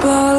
goodbye